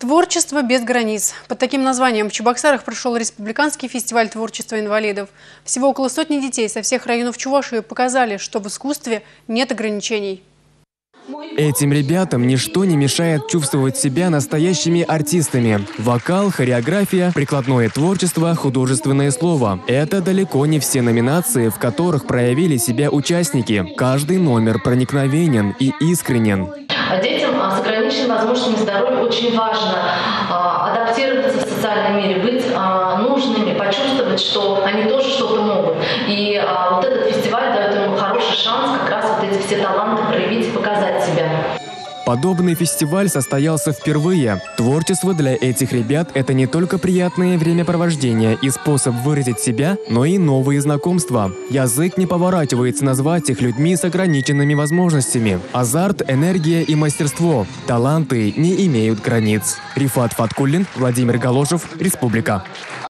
Творчество без границ. Под таким названием в Чебоксарах прошел Республиканский фестиваль творчества инвалидов. Всего около сотни детей со всех районов Чувашии показали, что в искусстве нет ограничений. Этим ребятам ничто не мешает чувствовать себя настоящими артистами. Вокал, хореография, прикладное творчество, художественное слово – это далеко не все номинации, в которых проявили себя участники. Каждый номер проникновенен и искренен. Детям а, с ограниченными возможностями здоровья очень важно а, адаптироваться в социальном мире, быть а, нужными, почувствовать, что они тоже что-то могут. И вот этот фестиваль дает им хороший шанс как раз вот эти все таланты проявить и показать себя. Подобный фестиваль состоялся впервые. Творчество для этих ребят – это не только приятное времяпровождение и способ выразить себя, но и новые знакомства. Язык не поворачивается назвать их людьми с ограниченными возможностями. Азарт, энергия и мастерство. Таланты не имеют границ. Рифат Фаткуллин, Владимир Галожев, Республика.